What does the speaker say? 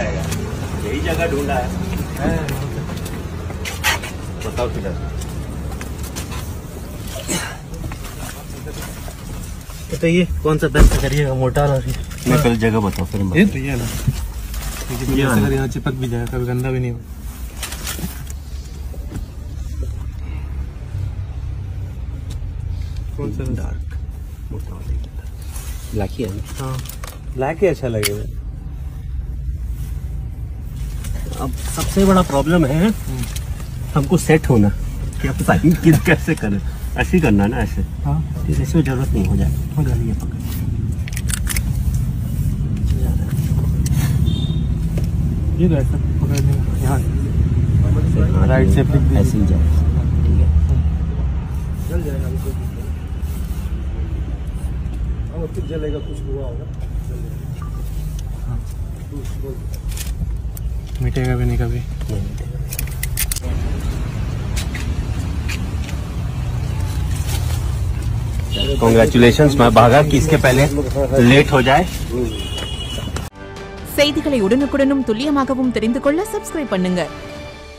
आएगा यही जगह ढूंढा है। बताओ किधर। बताइए कौन सा से करिएगा मोटा वाला कि- मैं पहले जगह बताओ फिर ये मैं तो ये ना। ये अगर यहाँ चिपक भी जाए कभी गंदा भी नहीं हो कौन सा डार्क मोटा ब्लैक ही है हाँ ब्लैक ही अच्छा लगेगा। अब सबसे बड़ा प्रॉब्लम है हमको सेट होना कि साइन किस कैसे करें। ऐसे ही करना ना ऐसे। हाँ। फिर इसमें ज़रूरत नहीं हो जाए। पकड़ लिए पकड़। ये तो ऐसा पकड़ यहाँ। हाँ, राइट से फ्लिक ऐसे ही। जाए ठीक है जल जाएगा हमको। हाँ कुछ जलेगा कुछ हुआ होगा। मिटेगा भी नहीं कभी कॉन्ग्रेचुलेशन मैं भागा कि इसके पहले लेट हो जाए செய்திகளை உடனுக்குடனும் துல்லியமாகவும் தெரிந்து கொள்ள சப்ஸ்கிரைப் பண்ணுங்க